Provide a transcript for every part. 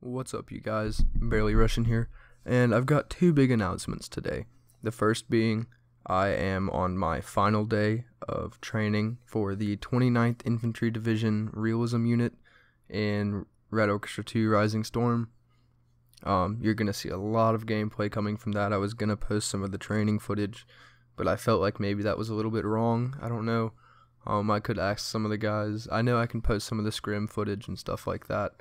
What's up, you guys? Barely Russian here, and I've got two big announcements today. The first being I am on my final day of training for the 29th Infantry Division Realism Unit in Red Orchestra 2 Rising Storm. Um, you're going to see a lot of gameplay coming from that. I was going to post some of the training footage, but I felt like maybe that was a little bit wrong. I don't know. Um, I could ask some of the guys. I know I can post some of the scrim footage and stuff like that.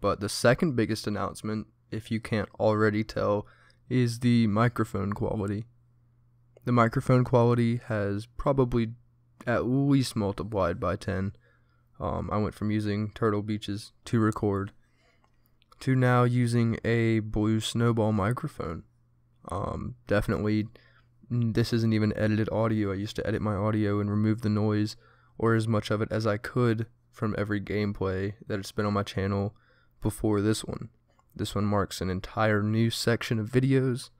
But the second biggest announcement, if you can't already tell, is the microphone quality. The microphone quality has probably at least multiplied by 10. Um, I went from using Turtle Beaches to record to now using a Blue Snowball microphone. Um, definitely, this isn't even edited audio. I used to edit my audio and remove the noise or as much of it as I could from every gameplay that it's been on my channel before this one. This one marks an entire new section of videos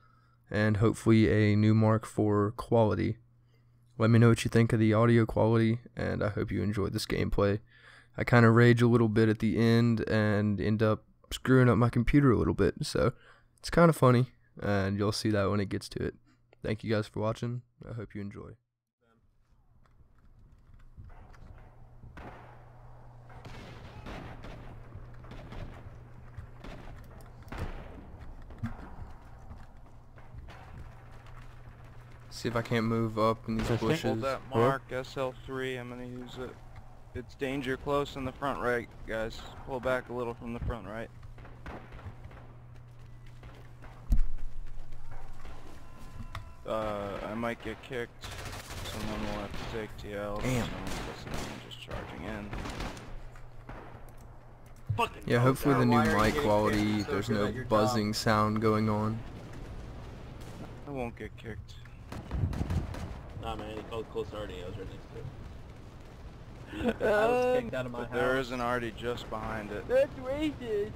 and hopefully a new mark for quality. Let me know what you think of the audio quality, and I hope you enjoyed this gameplay. I kind of rage a little bit at the end and end up screwing up my computer a little bit, so it's kind of funny, and you'll see that when it gets to it. Thank you guys for watching. I hope you enjoy. See if I can't move up in these Just bushes. Hold that mark, SL3, I'm gonna use it. It's danger close in the front right, guys. Pull back a little from the front right. Uh, I might get kicked. Someone will have to take TL. Damn. Someone just charging in. Fucking Yeah, hopefully the new why are you mic quality, so there's no at your job? buzzing sound going on. I won't get kicked. Nah, man, he called close already. I was right next to it. I was um, kicked out of my But house. there is an Artie just behind it. That's racist.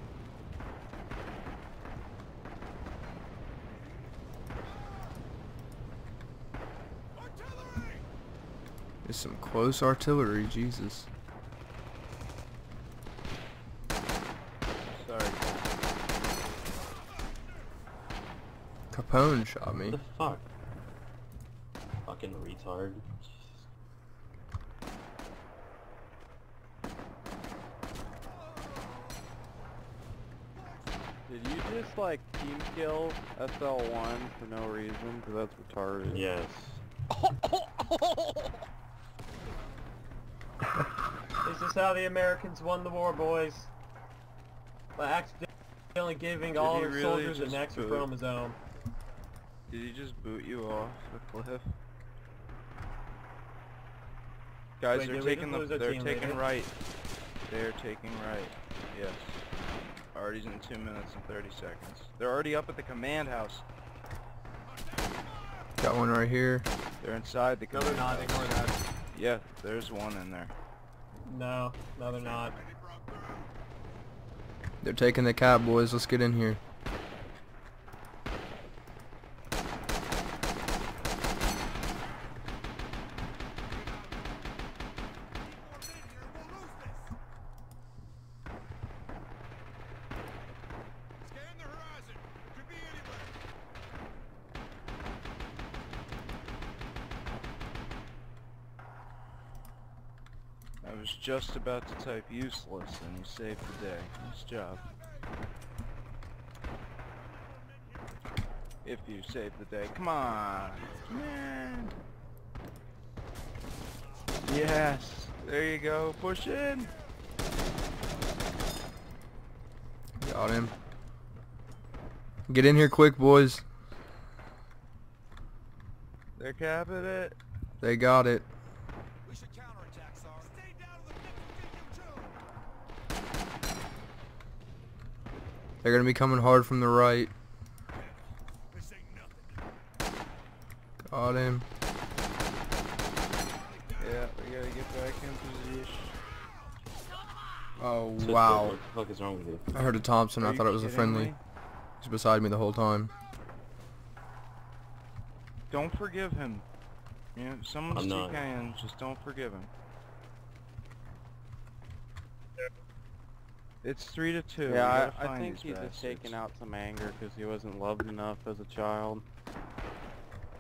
There's some close artillery, Jesus. Sorry. Capone shot What me. the fuck? Fucking retard. Did you just like team kill SL1 for no reason? Because that's retarded. Yes. This is how the Americans won the war, boys. By accidentally giving all he their really soldiers an extra chromosome. Did he just boot you off the cliff? Guys, Wait, they're taking the, they're team taking leader? right. They're taking right. Yes. Artie's in two minutes and thirty seconds. They're already up at the command house. Got one right here. They're inside the No, they're not. house. Ignore that. Yeah, there's one in there. No, no, they're not. They're taking the cab, boys. Let's get in here. Was just about to type useless and you saved the day. Nice job. If you saved the day. Come on. Man. Yes. There you go. Push in. Got him. Get in here quick, boys. They're capping it. They got it. They're gonna be coming hard from the right. Got him. Yeah, we gotta get back in position. Oh wow. What the fuck is wrong with you? I heard a Thompson. Are I thought it was a friendly. me? He's beside me the whole time. Don't forgive him. You know, someone's I'm not. TKing, just don't forgive him. It's three to two. Yeah, I, I think these he's just bastards. taking out some anger because he wasn't loved enough as a child.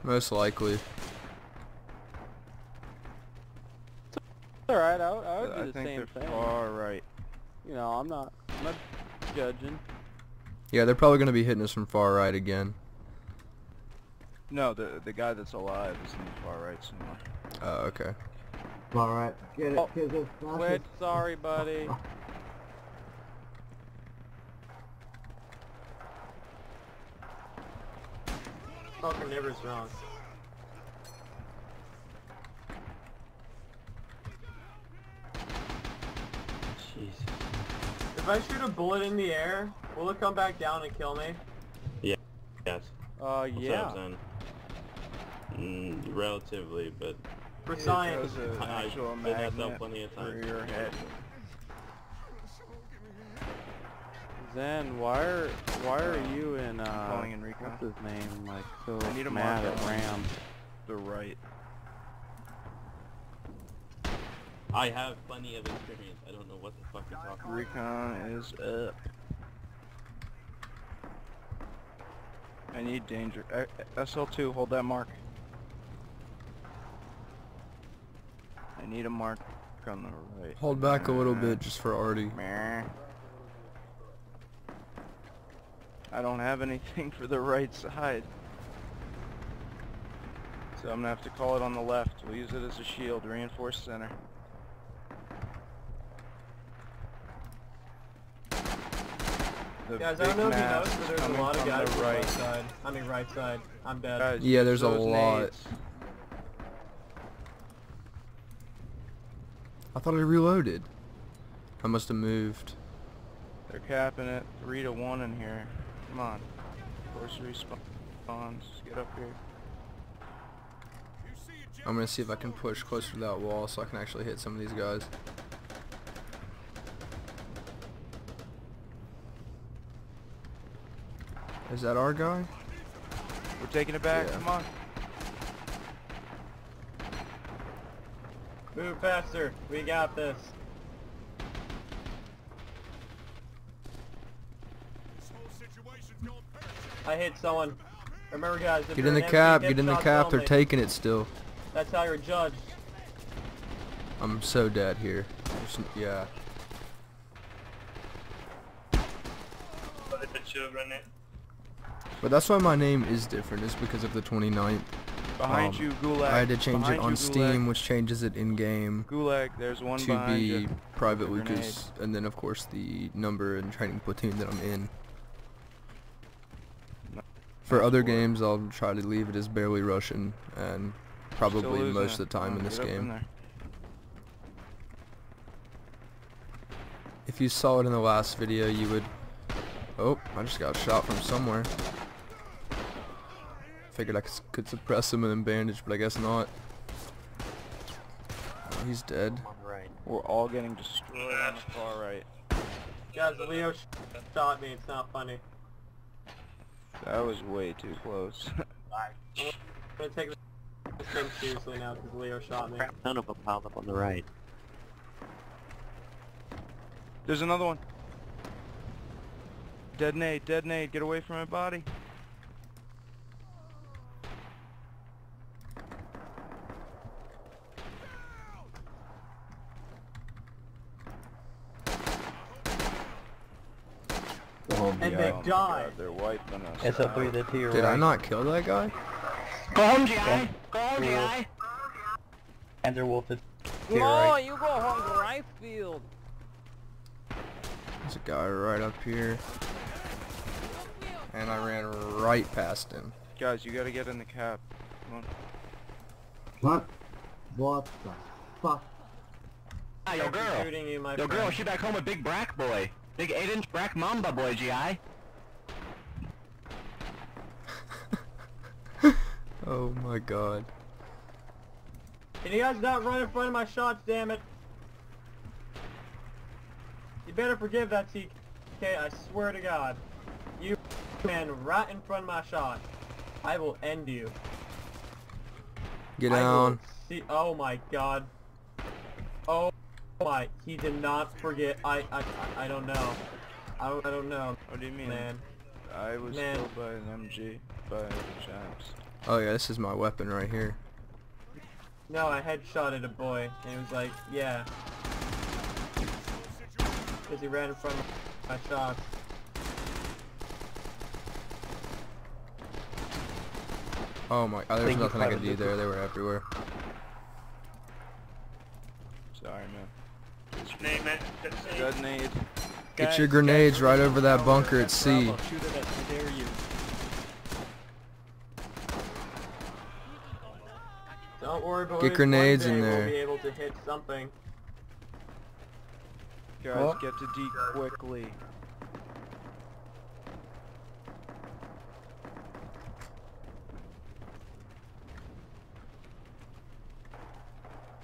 Most likely. It's alright, I, would- I would I do the think same they're thing. far right. You know, I'm not, I'm not judging. Yeah, they're probably gonna be hitting us from far right again. No, the the guy that's alive is in the far right somewhere. Oh, okay. Alright, get it, Oh, kids. sorry, buddy. Fucking never's wrong. Jesus. If I shoot a bullet in the air, will it come back down and kill me? Yeah. Yes. Uh, What's yeah. up, son? Mm, relatively, but For It science. does an I- actual I've been at that magnet plenty of for your head. Zen, why are, why are you in, uh, Calling in recon. what's his name, like, so I need a mad at Ram? The right. I have plenty of experience. I don't know what the fuck you're talking about. Recon is up. I need danger. Uh, SL2, hold that mark. I need a mark on the right. Hold back a little bit just for Artie. Meh. I don't have anything for the right side. So I'm gonna have to call it on the left. We'll use it as a shield, reinforced center. The Guys, I don't know if you noticed, but there's a lot of guys the on the right. side. I mean right side. I'm dead. Guys, Yeah, there's a lot. nades. I thought I reloaded. I must have moved. They're capping it three to one in here. Come on. Force respawns. Get up here. I'm gonna see if I can push closer to that wall so I can actually hit some of these guys. Is that our guy? We're taking it back. Yeah. Come on. Move faster. We got this. I hit someone. Remember guys, if Get in the an cap, get in the shot cap, they're taking it still. That's how you're judged. I'm so dead here. There's n- yeah. But that's why my name is different, It's because of the 29th. Behind Um, you, Gulag. I had to change it on you, Steam, which changes it in game Gulag, there's one to be you. Private with Lucas, and then of course the number and training platoon that I'm in. No- For other games, I'll try to leave it as barely Russian, and probably most it. of the time Come in this game. there. If you saw it in the last video, you would... Oh, I just got shot from somewhere. Figured I could, could suppress him and then bandage, but I guess not. Oh, he's dead. We're all getting destroyed on the far right. Guys, Leo shot me. It's not funny. That was way too close. I'm gonna take this thing seriously now because Leo shot me. None of them piled up on the right. There's another one. Dead nade, dead nade, get away from my body. And they Oh my. God, they're wiping us out. to your Did I not kill that guy? Go home, GI! Go home, GI! Andrew Wolf is No, you go home to right field. There's a guy right up here. And I ran right past him. Guys, you gotta get in the cap. Come on. What? What the fuck? Ah, yo, Thanks for girl. shooting you, my Yo, friend. girl, she back home a big brack boy. Big 8-inch brack mamba boy, GI. Oh my god. Can you guys not run in front of my shots, damn it? You better forgive that TK, I swear to God. You man right in front of my shot. I will end you. Get down. See, oh my God. Oh why. He did not forget. I I I, I don't know. I don't, I don't know, What do you mean? man. I was Man. killed by an MG by the Champs. Oh yeah, this is my weapon right here. No, I headshotted a boy, and he was like, yeah. Because he ran in front of my shots. Oh my, oh, there's nothing I could do there. They were everywhere. Sorry, man. Name it. Detonate. Get your grenades right over that bunker at C. Shoot it at I dare you. Don't worry, boys. Get grenades in there. We'll be able to hit something. Guys, What? get to D quickly.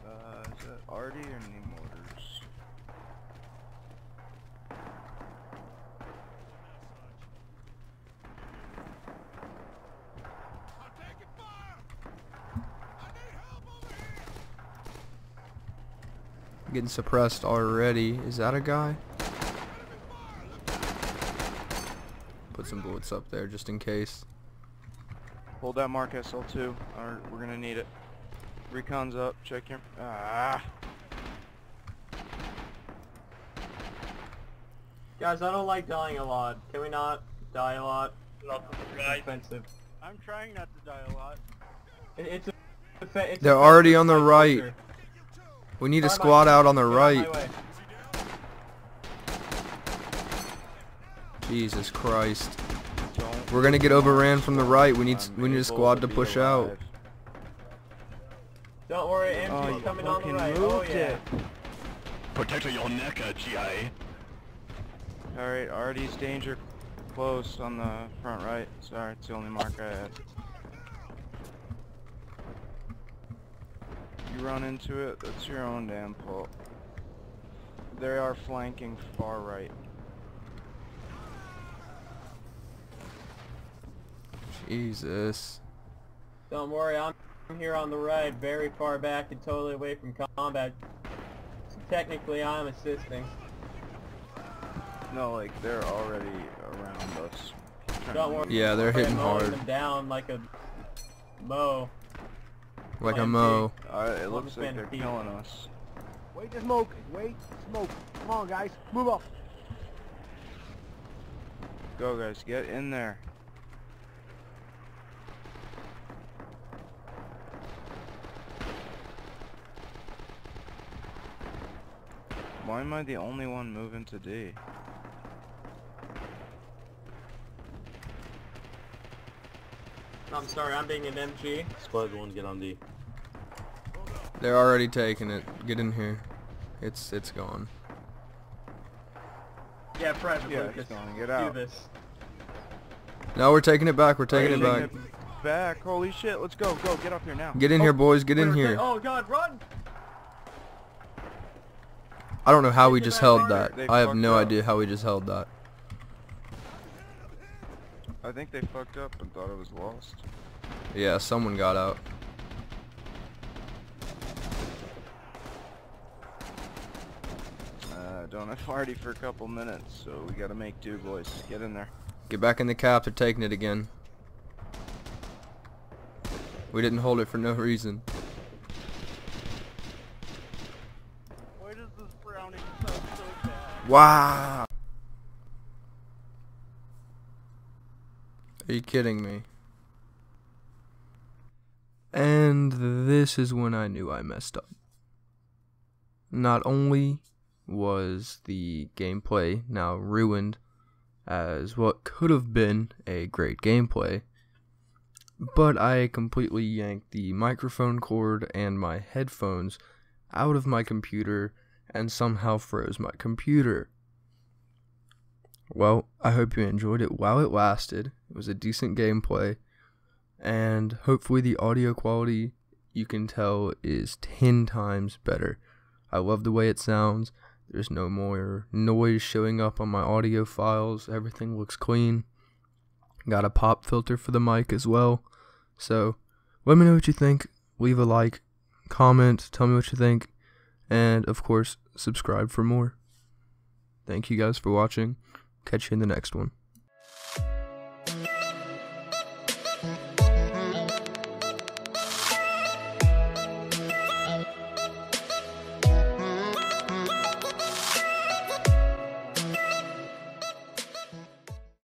Uh, is that Artie or knee mortars? Getting suppressed already. Is that a guy? Put some bullets up there just in case. Hold that mark SL2, or we're gonna need it. Recon's up, check your... Ah! Guys, I don't like dying a lot. Can we not die a lot? Not It's right. offensive. I'm trying not to die a lot. It, it's, a, it's They're offensive already on the my right. Culture. We need a Fire my- squad out on the Get right. Jesus Christ. We're gonna get overran from the right. We need we need a squad to push out. Don't worry, Oh, MG's you coming on the fucking right. Oh yeah. Protect your neck, uh, GI. Alright, Artie's danger close on the front right. Sorry, it's the only mark I had. You run into it, that's your own damn fault. They are flanking far right. Jesus. Don't worry, I'm here on the right, very far back and totally away from combat. So technically, I'm assisting. No, like, they're already around us. Don't worry. Yeah, they're hitting hard. them down like a mow. Like a mo. Uh, it looks like they're killing us. Wait to smoke. Wait, smoke. Come on, guys. Move up. Go guys, get in there. Why am I the only one moving to D? I'm sorry, I'm being an MG. Squad one, get on D. They're already taking it. Get in here. It's it's gone. Yeah, Private Yeah, Lucas. he's going, get Do out. this. No, we're taking it back. We're taking it back. it back. Holy shit, let's go, go, get up here now. Get in here, oh, boys. Get in here. Oh god, run! I don't know how we just held that. I have no up. idea how we just held that. I think they fucked up and thought it was lost. Yeah, someone got out. Uh, don't have party for a couple minutes, so we gotta make do, boys. Get in there. Get back in the cap. They're taking it again. We didn't hold it for no reason. Why does this Browning sound so bad? Wow. Are you kidding me? And this is when I knew I messed up. Not only was the gameplay now ruined as what could have been a great gameplay, but I completely yanked the microphone cord and my headphones out of my computer and somehow froze my computer. Well, I hope you enjoyed it while it lasted. It was a decent gameplay, and hopefully, the audio quality you can tell is 10 times better. I love the way it sounds. There's no more noise showing up on my audio files. Everything looks clean. Got a pop filter for the mic as well. So, let me know what you think. Leave a like, comment, tell me what you think. And of course, subscribe for more. Thank you guys for watching. Catch you in the next one.